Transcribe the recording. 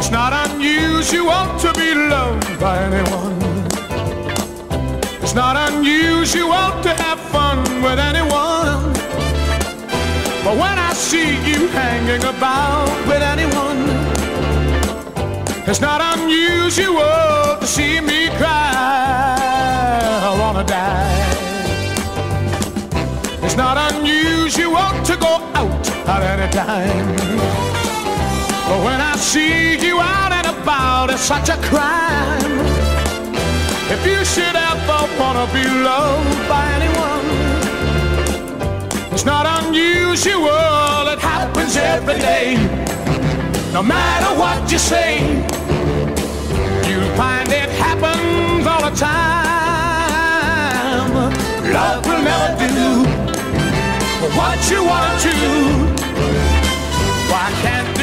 It's not unusual to be loved by anyone. It's not unusual to have fun with anyone. But when I see you hanging about with anyone, it's not unusual to see me cry. I wanna die. It's not unusual to go out at any time. See you out and about, it's such a crime. If you should ever wanna be loved by anyone, it's not unusual, it happens every day. No matter what you say, you'll find it happens all the time. Love will never do what you wanna do. Why can't